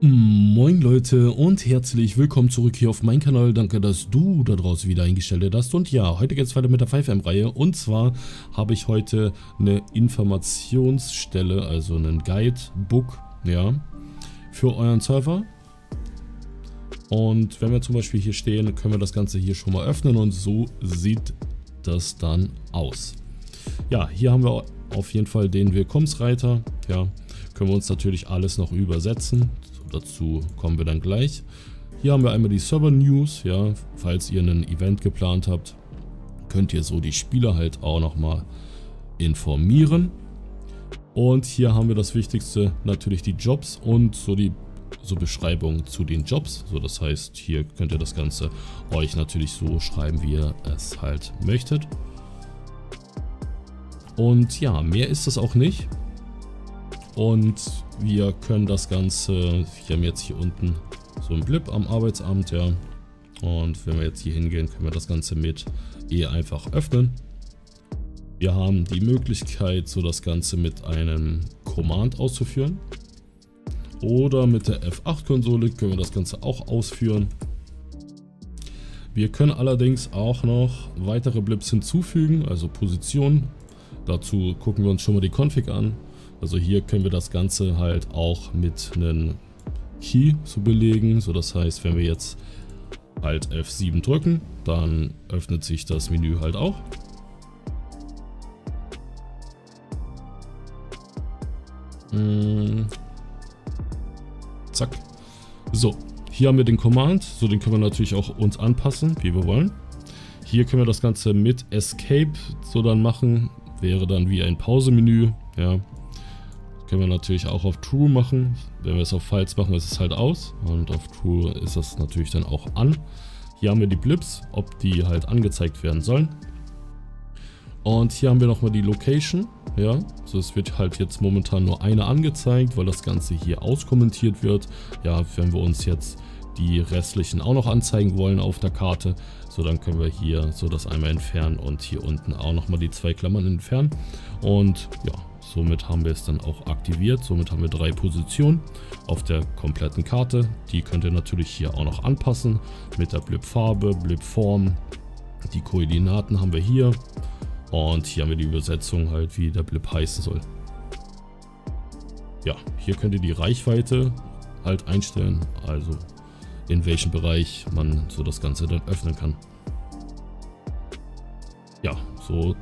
Leute und herzlich willkommen zurück hier auf meinem Kanal. Danke, dass du da draußen wieder eingestellt hast. Und ja, heute geht es weiter mit der 5M-Reihe. Und zwar habe ich heute eine Informationsstelle, also einen Guidebook, ja, für euren Server. Und wenn wir zum Beispiel hier stehen, können wir das Ganze hier schon mal öffnen und so sieht das dann aus. Ja, hier haben wir auf jeden Fall den Willkommensreiter, ja, können wir uns natürlich alles noch übersetzen. Dazu kommen wir dann gleich. Hier haben wir einmal die Server News, ja, falls ihr ein Event geplant habt, könnt ihr so die Spieler halt auch nochmal informieren. Und hier haben wir das Wichtigste, natürlich die Jobs und so die so Beschreibung zu den Jobs. So, das heißt, hier könnt ihr das Ganze euch natürlich so schreiben, wie ihr es halt möchtet. Und ja, mehr ist es auch nicht. Und wir können das Ganze, wir haben jetzt hier unten so ein Blip am Arbeitsamt, ja. Und wenn wir jetzt hier hingehen, können wir das Ganze mit E einfach öffnen. Wir haben die Möglichkeit, so das Ganze mit einem Command auszuführen. Oder mit der F8-Konsole können wir das Ganze auch ausführen. Wir können allerdings auch noch weitere Blips hinzufügen, also Positionen. Dazu gucken wir uns schon mal die Config an. Also hier können wir das Ganze halt auch mit einem Key zu belegen. So das heißt, wenn wir jetzt halt F7 drücken, dann öffnet sich das Menü halt auch. Hm. Zack. So, hier haben wir den Command. So, den können wir natürlich auch uns anpassen, wie wir wollen. Hier können wir das Ganze mit Escape so dann machen. Wäre dann wie ein Pause-Menü. Ja, können wir natürlich auch auf True machen. Wenn wir es auf False machen, ist es halt aus. Und auf True ist das natürlich dann auch an. Hier haben wir die Blips, ob die halt angezeigt werden sollen. Und hier haben wir nochmal die Location. Ja, so es wird halt jetzt momentan nur eine angezeigt, weil das Ganze hier auskommentiert wird. Ja, wenn wir uns jetzt die restlichen auch noch anzeigen wollen auf der Karte, so dann können wir hier so das einmal entfernen und hier unten auch nochmal die zwei Klammern entfernen. Und ja, Somit haben wir es dann auch aktiviert. Somit haben wir drei Positionen auf der kompletten Karte. Die könnt ihr natürlich hier auch noch anpassen mit der Blip-Farbe, Blip-Form. Die Koordinaten haben wir hier. Und hier haben wir die Übersetzung halt, wie der Blip heißen soll. Ja, hier könnt ihr die Reichweite halt einstellen. Also in welchem Bereich man so das Ganze dann öffnen kann. Ja, so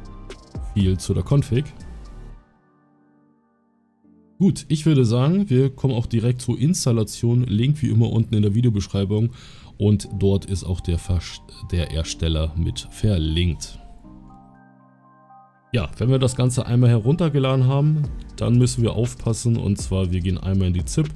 viel zu der Config. Gut, ich würde sagen, wir kommen auch direkt zur Installation. Link wie immer unten in der Videobeschreibung und dort ist auch der, der Ersteller mit verlinkt. Ja, wenn wir das Ganze einmal heruntergeladen haben, dann müssen wir aufpassen und zwar wir gehen einmal in die ZIP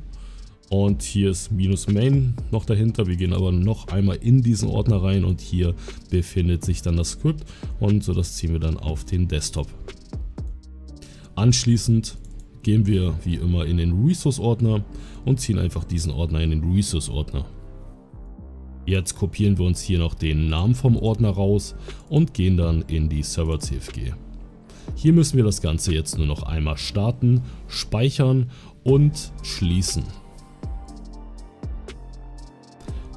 und hier ist minus main noch dahinter. Wir gehen aber noch einmal in diesen Ordner rein und hier befindet sich dann das Skript und so das ziehen wir dann auf den Desktop. Anschließend gehen wir wie immer in den Resource-Ordner und ziehen einfach diesen Ordner in den Resource-Ordner. Jetzt kopieren wir uns hier noch den Namen vom Ordner raus und gehen dann in die Server-CFG. Hier müssen wir das Ganze jetzt nur noch einmal starten, speichern und schließen.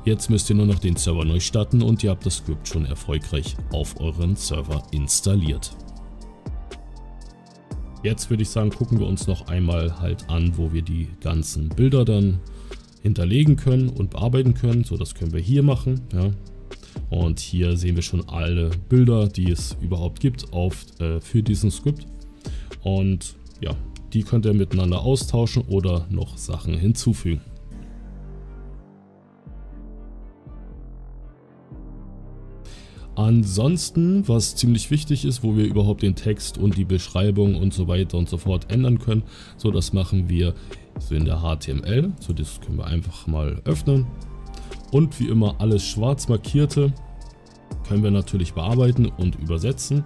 Jetzt müsst ihr nur noch den Server neu starten und ihr habt das Skript schon erfolgreich auf euren Server installiert. Jetzt würde ich sagen, gucken wir uns noch einmal halt an, wo wir die ganzen Bilder dann hinterlegen können und bearbeiten können. So, das können wir hier machen. Ja. Und hier sehen wir schon alle Bilder, die es überhaupt gibt auf, äh, für diesen Skript. Und ja, die könnt ihr miteinander austauschen oder noch Sachen hinzufügen. Ansonsten, was ziemlich wichtig ist, wo wir überhaupt den Text und die Beschreibung und so weiter und so fort ändern können, so das machen wir so in der HTML. So das können wir einfach mal öffnen. Und wie immer alles schwarz markierte können wir natürlich bearbeiten und übersetzen.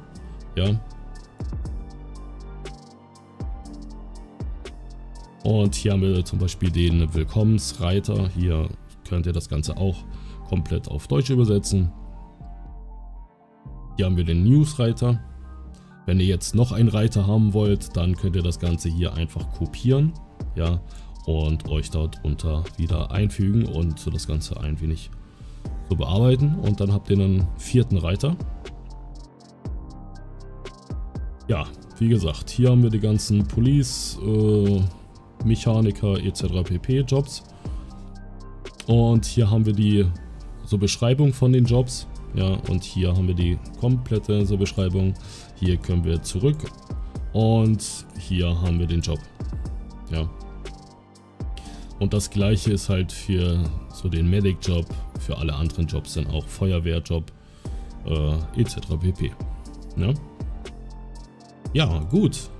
Ja. Und hier haben wir zum Beispiel den Willkommensreiter. Hier könnt ihr das Ganze auch komplett auf Deutsch übersetzen. Hier haben wir den News-Reiter. Wenn ihr jetzt noch einen Reiter haben wollt, dann könnt ihr das Ganze hier einfach kopieren. Ja, und euch dort unter wieder einfügen und so das Ganze ein wenig so bearbeiten. Und dann habt ihr einen vierten Reiter. Ja, wie gesagt, hier haben wir die ganzen Police, äh, Mechaniker etc. pp. Jobs. Und hier haben wir die so Beschreibung von den Jobs. Ja, und hier haben wir die komplette so Beschreibung. Hier können wir zurück und hier haben wir den Job. Ja. Und das gleiche ist halt für so den Medic-Job, für alle anderen Jobs dann auch Feuerwehrjob äh, etc. pp. Ja? ja, gut.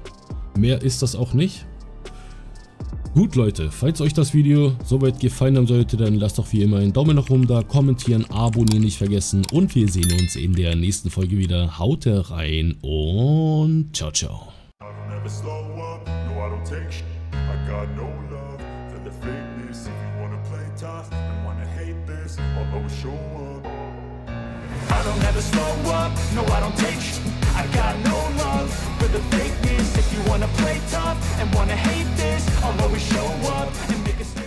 Mehr ist das auch nicht. Gut Leute, falls euch das Video soweit gefallen haben sollte, dann lasst doch wie immer einen Daumen nach oben da, kommentieren, abonnieren nicht vergessen und wir sehen uns in der nächsten Folge wieder. Haut rein und ciao ciao. I don't ever slow up, no I don't take I got no love for the fakeness. If you wanna play tough and wanna hate this I'll always show up and make a statement